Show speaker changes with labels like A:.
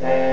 A: Hey.